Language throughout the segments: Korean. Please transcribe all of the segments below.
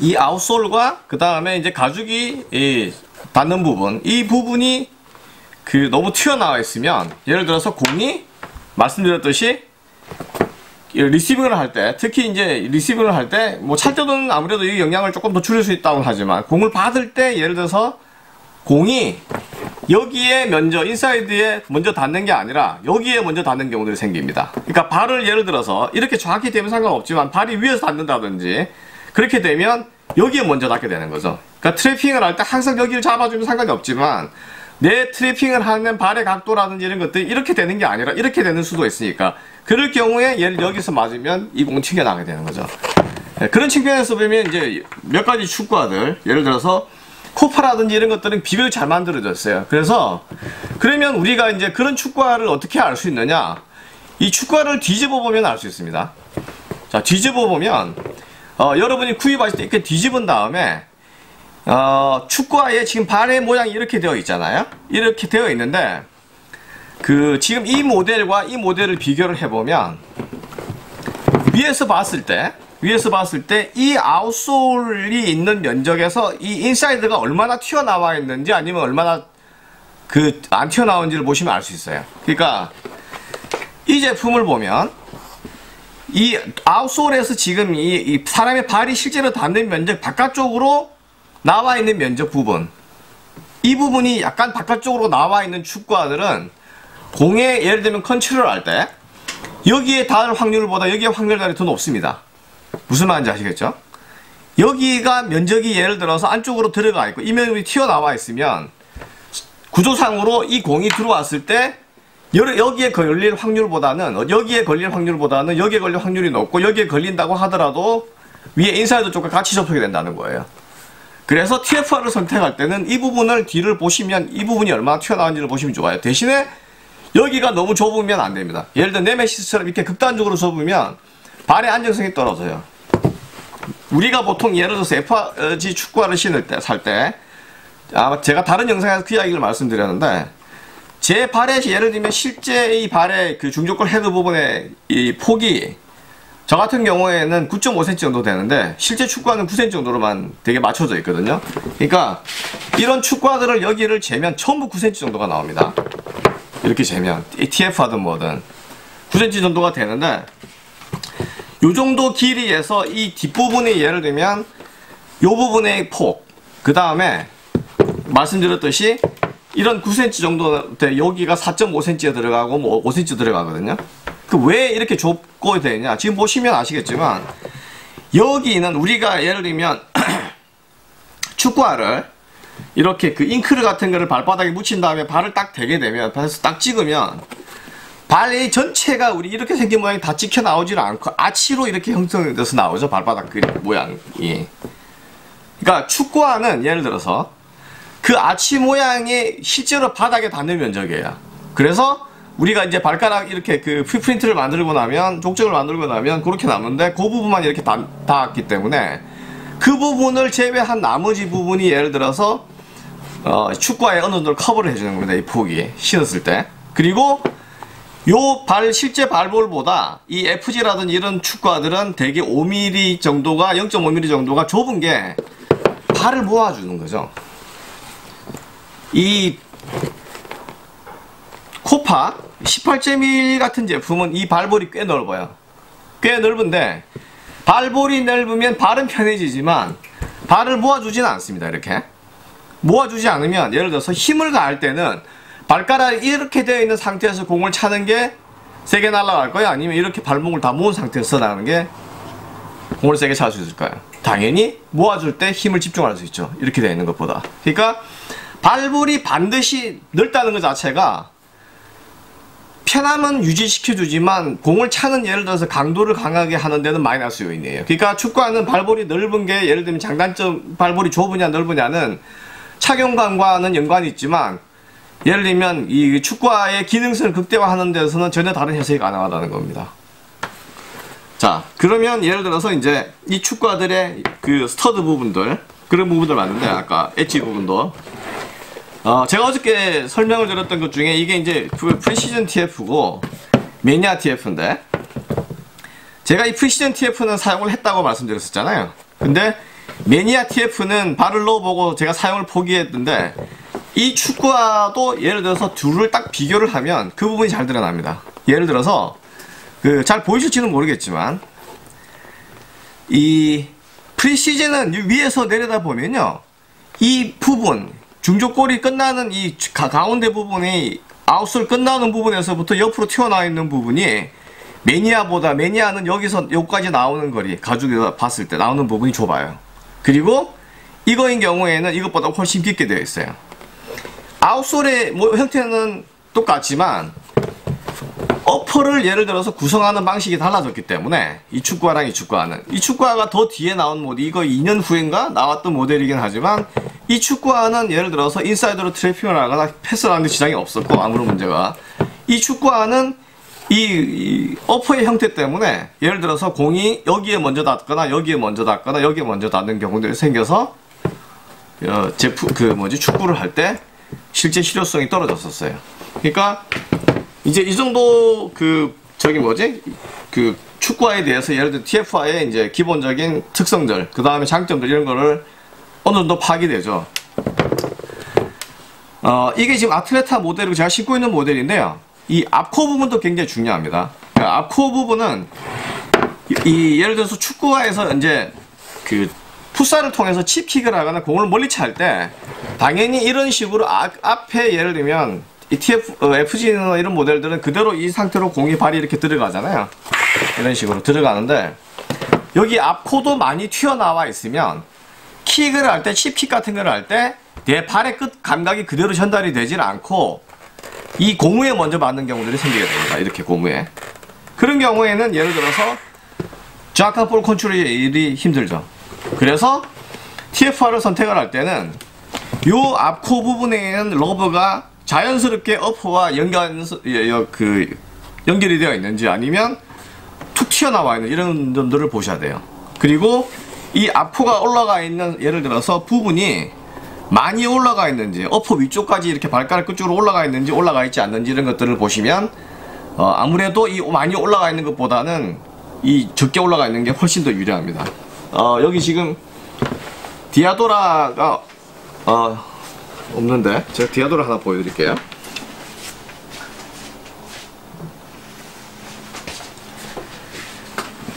이 아웃솔과 그 다음에 이제 가죽이 이 닿는 부분 이 부분이 그 너무 튀어나와 있으면 예를 들어서 공이 말씀드렸듯이 이 리시빙을 할 때 특히 이제 리시빙을 할 때 뭐 찰 때는 아무래도 이 영향을 조금 더 줄일 수 있다고 하지만 공을 받을 때 예를 들어서 공이 여기에 먼저 인사이드에 먼저 닿는 게 아니라 여기에 먼저 닿는 경우들이 생깁니다. 그러니까 발을 예를 들어서 이렇게 정확히 되면 상관없지만 발이 위에서 닿는다든지 그렇게 되면 여기에 먼저 닿게 되는 거죠. 그러니까 트래핑을 할 때 항상 여기를 잡아주면 상관이 없지만 내 트래핑을 하는 발의 각도라든지 이런 것들이 이렇게 되는 게 아니라 이렇게 되는 수도 있으니까 그럴 경우에 얘를 여기서 맞으면 이 공은 튕겨나가게 되는 거죠. 네, 그런 측면에서 보면 이제 몇 가지 축구화들 예를 들어서 코파라든지 이런 것들은 비교적 잘 만들어졌어요. 그래서 그러면 우리가 이제 그런 축구화를 어떻게 알 수 있느냐? 이 축구화를 뒤집어 보면 알 수 있습니다. 자, 뒤집어 보면 어, 여러분이 구입하실 때 이렇게 뒤집은 다음에 어, 축구화에 지금 발의 모양이 이렇게 되어 있잖아요. 이렇게 되어 있는데 그 지금 이 모델과 이 모델을 비교를 해보면 위에서 봤을 때 위에서 봤을 때 이 outsole이 있는 면적에서 이 인사이드가 얼마나 튀어나와 있는지 아니면 얼마나 그 안 튀어나온지를 보시면 알 수 있어요. 그러니까 이 제품을 보면 이 아웃솔에서 지금 이, 이 사람의 발이 실제로 닿는 면적 바깥쪽으로 나와 있는 면적 부분 이 부분이 약간 바깥쪽으로 나와 있는 축구화들은 공에 예를 들면 컨트롤 할 때 여기에 닿을 확률보다 여기에 확률이 더 높습니다. 무슨 말인지 아시겠죠? 여기가 면적이 예를 들어서 안쪽으로 들어가 있고 이 면적이 튀어나와 있으면 구조상으로 이 공이 들어왔을 때 여기에 걸릴 확률보다는 여기에 걸릴 확률보다는 여기에 걸릴 확률이 높고 여기에 걸린다고 하더라도 위에 인사이드 쪽과 같이 접촉이 된다는 거예요. 그래서 TF화를 선택할 때는 이 부분을 뒤를 보시면 이 부분이 얼마나 튀어나왔는지를 보시면 좋아요. 대신에 여기가 너무 좁으면 안 됩니다. 예를 들어 네메시스처럼 이렇게 극단적으로 좁으면 발의 안정성이 떨어져요. 우리가 보통 예를 들어서 FG 축구화를 신을 때, 살 때, 아, 제가 다른 영상에서 그 이야기를 말씀드렸는데, 제 발에 예를 들면 실제 이 발의 그 중족골 헤드 부분의 이 폭이 저 같은 경우에는 9.5cm 정도 되는데 실제 축구화는 9cm 정도로만 되게 맞춰져 있거든요. 그러니까 이런 축구화들을 여기를 재면 전부 9cm 정도가 나옵니다. 이렇게 재면 TF화든 뭐든 9cm 정도가 되는데 요 정도 길이에서 이 뒷부분이 예를 들면 요 부분의 폭, 그 다음에 말씀드렸듯이 이런 9cm 정도 돼 여기가 4.5cm에 들어가고 뭐 5cm 들어가거든요. 그 왜 이렇게 좁고 되냐? 지금 보시면 아시겠지만 여기는 우리가 예를 들면 축구화를 이렇게 그 잉크를 같은 거를 발바닥에 묻힌 다음에 발을 딱 대게 되면 발에서 딱 찍으면 발의 전체가 우리 이렇게 생긴 모양이 다 찍혀 나오질 않고 아치로 이렇게 형성돼서 나오죠 발바닥 그 모양이 그러니까 축구화는 예를 들어서 그 아치 모양이 실제로 바닥에 닿는 면적이에요 그래서 우리가 이제 발가락 이렇게 그 프린트를 만들고 나면 족적을 만들고 나면 그렇게 남는데 그 부분만 이렇게 닿, 닿았기 때문에 그 부분을 제외한 나머지 부분이 예를 들어서 어, 축구화에 어느 정도 커버를 해주는 겁니다. 이 폭이 신었을 때 그리고 요 발 실제 발볼보다 이 FG라든지 이런 축구화들은 대개 5mm 정도가 0.5mm 정도가 좁은 게 발을 모아주는 거죠. 이 코파 18.1 같은 제품은 이 발볼이 꽤 넓어요. 꽤 넓은데 발볼이 넓으면 발은 편해지지만 발을 모아주지는 않습니다. 이렇게 모아주지 않으면 예를 들어서 힘을 가할 때는 발가락이 이렇게 되어 있는 상태에서 공을 차는 게 세게 날아갈 거야 아니면 이렇게 발목을 다 모은 상태에서 나가는 게 공을 세게 찰 수 있을까요? 당연히 모아줄 때 힘을 집중할 수 있죠. 이렇게 되어 있는 것보다. 그러니까 발볼이 반드시 넓다는 것 자체가 편함은 유지시켜주지만 공을 차는 예를 들어서 강도를 강하게 하는 데는 마이너스 요인이에요. 그러니까 축구하는 발볼이 넓은 게 예를 들면 장단점 발볼이 좁으냐 넓으냐는 착용감과는 연관이 있지만 예를 들면 이 축구화의 기능성을 극대화하는 데서는 전혀 다른 해석이 가능하다는 겁니다. 자 그러면 예를 들어서 이제 이 축구화들의 그 스터드 부분들 그런 부분들 맞는데 아까 엣지 부분도 어, 제가 어저께 설명을 드렸던 것 중에 이게 이제 그 프리시즌 TF고 매니아 TF인데 제가 이 프리시즌 TF는 사용을 했다고 말씀드렸었잖아요. 근데 매니아 TF는 발을 넣어보고 제가 사용을 포기했는데 이 축구화도 예를 들어서 둘을 딱 비교를 하면 그 부분이 잘 드러납니다. 예를 들어서 그 잘 보이실지는 모르겠지만 이 프리시즌은 위에서 내려다 보면요 이 부분 중족골이 끝나는 이 가, 가운데 부분이 아웃솔 끝나는 부분에서부터 옆으로 튀어나와 있는 부분이 매니아보다 매니아는 여기서 여기까지 나오는 거리 가죽에서 봤을 때 나오는 부분이 좁아요. 그리고 이거인 경우에는 이것보다 훨씬 깊게 되어 있어요. outsole의 뭐 형태는 똑같지만 upper를 예를 들어서 구성하는 방식이 달라졌기 때문에 이 축구화랑 이 축구화는 이 축구화가 더 뒤에 나온 모델 이거 2년 후인가 나왔던 모델이긴 하지만 이 축구화는 예를 들어서 인사이드로 트래핑을 하거나 패스를 하는 데 지장이 없었고 아무런 문제가 이 축구화는 이, 이 어퍼의 형태 때문에 예를 들어서 공이 여기에 먼저 닿거나 여기에 먼저 닿거나 여기에 먼저 닿는 경우들이 생겨서 어, 제품 그 뭐지 축구를 할 때 실제 실효성이 떨어졌었어요. 그러니까 이제 이 정도 그 저기 뭐지 그 축구화에 대해서 예를 들어 TF화의 이제 기본적인 특성들 그 다음에 장점들 이런 거를 어느 정도 파악이 되죠. 어 이게 지금 아틀레타 모델이고 제가 신고 있는 모델인데요. 이 앞코 부분도 굉장히 중요합니다. 그러니까 앞코 부분은 이, 이 예를 들어서 축구화에서 이제 그 풋살을 통해서 칩킥을 하거나 공을 멀리 찰 때 당연히 이런 식으로 아, 앞에 예를 들면 이 TF, 어, FG나 이런 모델들은 그대로 이 상태로 공이 발이 이렇게 들어가잖아요. 이런 식으로 들어가는데 여기 앞코도 많이 튀어나와 있으면 킥을 할 때, 칩킥 같은 걸 할 때 내 발의 끝 감각이 그대로 전달이 되질 않고 이 고무에 먼저 맞는 경우들이 생기게 됩니다. 이렇게 고무에. 그런 경우에는 예를 들어서 정확한 볼 컨트롤이 힘들죠. 그래서 TFR을 선택을 할 때는 이 앞코 부분에 있는 러버가 자연스럽게 어퍼와 연결, 그, 연결이 되어 있는지 아니면 툭 튀어나와 있는 이런 점들을 보셔야 돼요. 그리고 이 앞코가 올라가 있는 예를 들어서 부분이 많이 올라가 있는지 어퍼 위쪽까지 이렇게 발가락 끝쪽으로 올라가 있는지 올라가 있지 않는지 이런 것들을 보시면 어, 아무래도 이 많이 올라가 있는 것보다는 이 적게 올라가 있는 게 훨씬 더 유리합니다. 어, 여기 지금 디아도라가 어, 없는데 제가 디아도라 하나 보여드릴게요.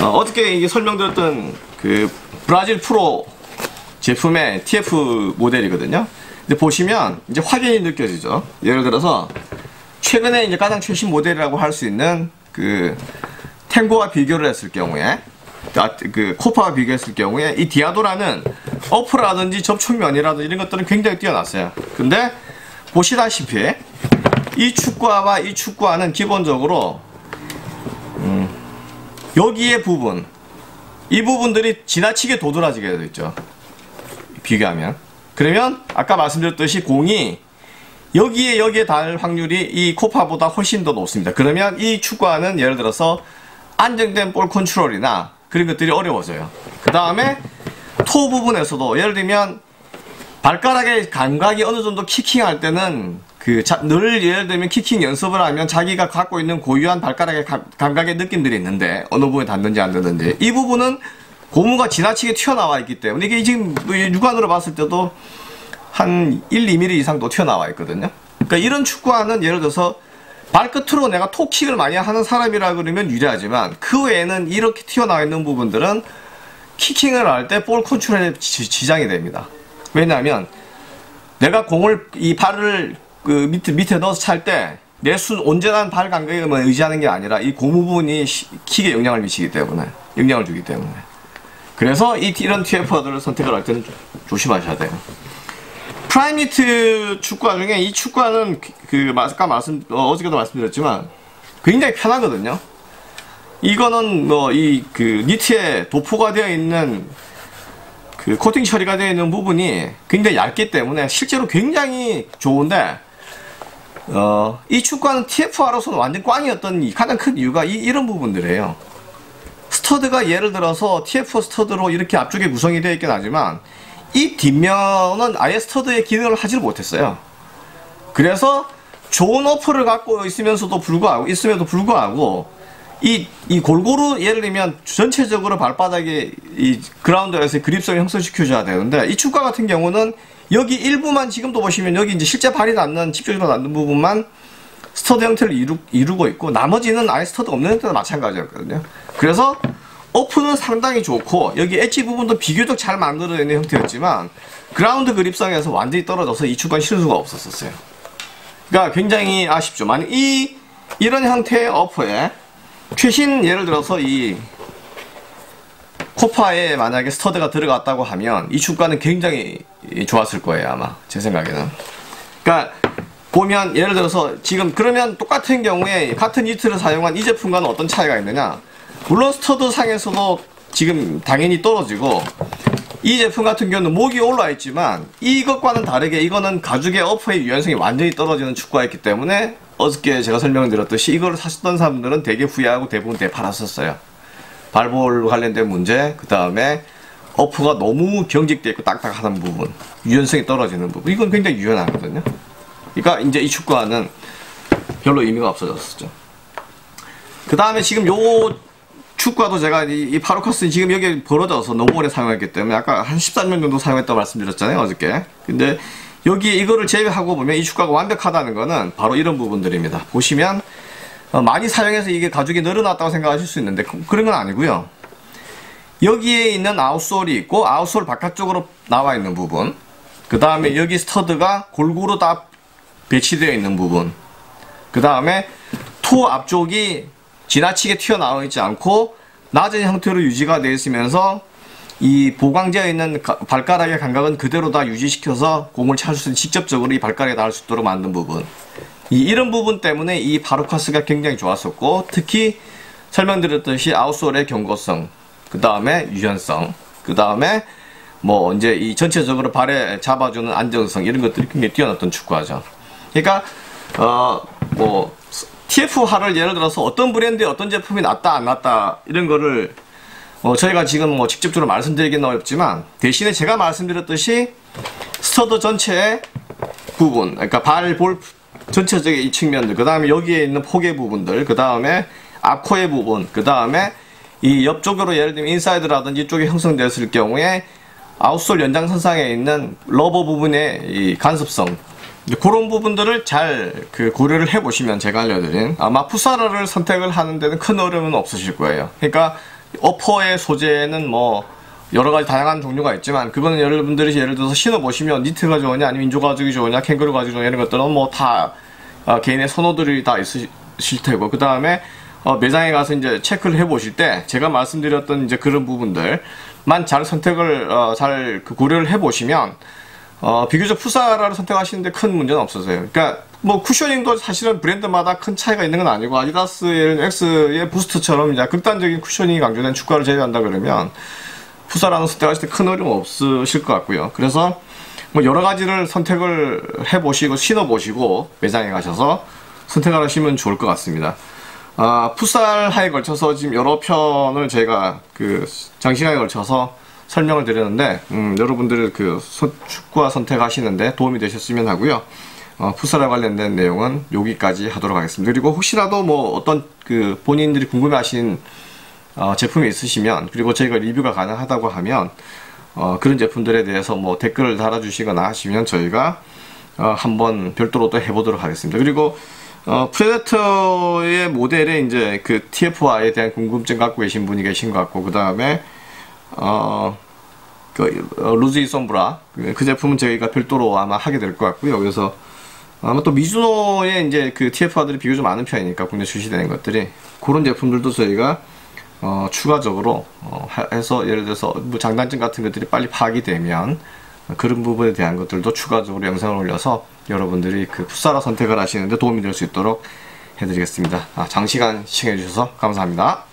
어, 떻게 이게 설명드렸던 그 브라질 프로 제품의 TF 모델이거든요. 근데 보시면 이제 확연히 느껴지죠. 예를 들어서 최근에 이제 가장 최신 모델이라고 할 수 있는 그 탱고와 비교를 했을 경우에 아, 그 코파와 비교했을 경우에 이 디아도라는 어프라든지 접촉면이라든지 이런 것들은 굉장히 뛰어났어요. 근데 보시다시피 이 축구화와 이 축구화는 기본적으로 음, 여기에 부분 이 부분들이 지나치게 도드라지게 되어 있죠. 비교하면 그러면 아까 말씀드렸듯이 공이 여기에 여기에 닿을 확률이 이 코파보다 훨씬 더 높습니다. 그러면 이 축구화는 예를 들어서 안정된 볼 컨트롤이나 그런 것들이 어려워져요. 그 다음에 토 부분에서도 예를 들면 발가락의 감각이 어느 정도 키킹할 때는 그늘 예를 들면 키킹 연습을 하면 자기가 갖고 있는 고유한 발가락의 감, 감각의 느낌들이 있는데 어느 부분에 닿는지 안 닿는지 이 부분은 고무가 지나치게 튀어나와 있기 때문에 이게 지금 뭐 육안으로 봤을 때도 한 1, 2mm 이상 도 튀어나와 있거든요. 그러니까 이런 축구화는 예를 들어서 발끝으로 내가 톡킥을 많이 하는 사람이라 그러면 유리하지만 그 외에는 이렇게 튀어나와 있는 부분들은 키킹을 할 때 볼 컨트롤에 지장이 됩니다. 왜냐하면 내가 공을 이 발을 그 밑에 밑에 넣어서 찰 때내순 온전한 발 감각에만 의지하는 게 아니라 이 고무 부분이 킥에 영향을 미치기 때문에 영향을 주기 때문에 그래서 이 이런 TF들을 선택을 할 때는 조심하셔야 돼요. 프라임니트 축구화 중에 이 축구화는 그 아까 말씀 어, 어저께도 말씀드렸지만 굉장히 편하거든요. 이거는 뭐 이 그 니트에 도포가 되어 있는 그 코팅 처리가 되어 있는 부분이 굉장히 얇기 때문에 실제로 굉장히 좋은데 어, 이 축구화는 TF화로서는 완전 꽝이었던 가장 큰 이유가 이, 이런 부분들이에요. 스터드가 예를 들어서 TF 스터드로 이렇게 앞쪽에 구성이 되어 있긴 하지만 이 뒷면은 아예 스터드의 기능을 하지를 못했어요. 그래서 좋은 upper를 갖고 있으면서도 불구하고 있음에도 불구하고 이, 이 골고루 예를 들면 전체적으로 발바닥에 이 그라운드에서 grip성을 형성시켜줘야 되는데 이 축구화 같은 경우는 여기 일부만 지금도 보시면 여기 이제 실제 발이 닿는 집중적으로 닿는 부분만 스터드 형태를 이루, 이루고 있고 나머지는 아예 스터드가 없는 형태도 마찬가지였거든요. 그래서 upper는 상당히 좋고 여기 엣지 부분도 비교적 잘 만들어내는 형태였지만 그라운드 grip성에서 완전히 떨어져서 이 축구화는 신을 수가 없었어요. 그러니까 굉장히 아쉽죠. 만약 이 이런 형태의 어퍼에 최신 예를 들어서 이 코파에 만약에 스터드가 들어갔다고 하면 이 축구화는 굉장히 좋았을 거예요 아마 제 생각에는. 그러니까 보면 예를 들어서 지금 그러면 똑같은 경우에 같은 니트를 사용한 이 제품과는 어떤 차이가 있느냐 물론 스터드 상에서도 지금 당연히 떨어지고 이 제품 같은 경우는 목이 올라와 있지만 이것과는 다르게 이거는 가죽의 어퍼의 유연성이 완전히 떨어지는 축구화였기 때문에 어저께 제가 설명을 드렸듯이 이걸 사셨던 사람들은 되게 후회하고 대부분 되팔았었어요. 발볼 관련된 문제 그 다음에 어퍼가 너무 경직되어 있고 딱딱하는 부분 유연성이 떨어지는 부분. 이건 굉장히 유연하거든요. 그러니까 이제 이 축구화는 별로 의미가 없어졌었죠. 그 다음에 지금 요 축구화도 제가 이, 이 파로커스 지금 여기 벌어져서 너무 오래 사용했기 때문에 아까 한 13년 정도 사용했다고 말씀드렸잖아요 어저께. 근데 여기 이거를 제외하고 보면 이 축구가 완벽하다는 거는 바로 이런 부분들입니다. 보시면 어, 많이 사용해서 이게 가죽이 늘어났다고 생각하실 수 있는데 그, 그런 건 아니고요. 여기에 있는 outsole이 있고 outsole 바깥쪽으로 나와 있는 부분 그 다음에 여기 스터드가 골고루 다 배치되어 있는 부분 그 다음에 toe 앞쪽이 지나치게 튀어나와 있지 않고 낮은 형태로 유지가 되어 있으면서 이 보강되어 있는 발가락의 감각은 그대로 다 유지시켜서 공을 찰수 있는 직접적으로 이 발가락에 닿을 수 있도록 만든 부분. 이 이런 부분 때문에 이 바로카스가 굉장히 좋았었고 특히 설명드렸듯이 아웃솔의 경고성 그 다음에 유연성 그 다음에 뭐 이제 이 전체적으로 발에 잡아주는 안정성 이런 것들이 굉장히 뛰어났던 축구하죠. 그러니까 어뭐 TF화를 예를 들어서 어떤 브랜드의 어떤 제품이 낫다 안 낫다 이런 거를 어 저희가 지금 뭐 직접적으로 말씀드리기는 어렵지만 대신에 제가 말씀드렸듯이 스터드 전체의 부분 그러니까 발볼 전체적인 이 측면들 그 다음에 여기에 있는 포개 부분들 그 다음에 앞코의 부분 그 다음에 이 옆쪽으로 예를 들면 인사이드라든지 이쪽에 형성되었을 경우에 outsole 연장선상에 있는 rubber 부분의 이 간섭성 그런 부분들을 잘 그 고려를 해보시면 제가 알려드린 아마 풋살화를 선택을 하는 데는 큰 어려움은 없으실 거예요. 그러니까 어퍼의 소재는 뭐 여러 가지 다양한 종류가 있지만 그거는 여러분들이 예를 들어서 신어보시면 니트가 좋으냐 아니면 인조 가죽이 좋으냐 캥거루 가죽이 좋으냐 이런 것들은 뭐다 어, 개인의 선호들이 다 있으실 테고 그 다음에 어, 매장에 가서 이제 체크를 해보실 때 제가 말씀드렸던 이제 그런 부분들만 잘 선택을 어, 잘 그 고려를 해보시면 어, 비교적 푸사라를 선택하시는데 큰 문제는 없어서요. 그러니까 뭐 쿠셔닝도 사실은 브랜드마다 큰 차이가 있는 건 아니고 아디다스 X의 부스트처럼 이제 극단적인 쿠셔닝이 강조된 축가를 제외한다 그러면 푸사라는 선택하실 때 큰 어려움 없으실 것 같고요. 그래서 뭐 여러 가지를 선택을 해보시고 신어보시고 매장에 가셔서 선택을 하시면 좋을 것 같습니다. 아, 풋살 하에 걸쳐서 지금 여러 편을 제가 그 장시간에 걸쳐서 설명을 드렸는데 음, 여러분들 그 축구화 선택하시는데 도움이 되셨으면 하고요. 어, 풋살에 관련된 내용은 여기까지 하도록 하겠습니다. 그리고 혹시라도 뭐 어떤 그 본인들이 궁금해하신 어, 제품이 있으시면 그리고 저희가 리뷰가 가능하다고 하면 어, 그런 제품들에 대해서 뭐 댓글을 달아주시거나 하시면 저희가 어, 한번 별도로 또 해보도록 하겠습니다. 그리고 어, 프레데터의 모델에 이제 그 TF화에 대한 궁금증 갖고 계신 분이 계신 것 같고 그 다음에 어, 그, 어, 루지 솜브라 그, 그 제품은 저희가 별도로 아마 하게 될 것 같고요. 그래서 아마 또 미즈노의 이제 그 TF화들이 비교적 많은 편이니까 국내 출시되는 것들이 그런 제품들도 저희가 어, 추가적으로 어, 해서 예를 들어서 뭐 장단점 같은 것들이 빨리 파악이 되면 그런 부분에 대한 것들도 추가적으로 영상을 올려서 여러분들이 그 풋사라 선택을 하시는데 도움이 될 수 있도록 해드리겠습니다. 아, 장시간 시청해주셔서 감사합니다.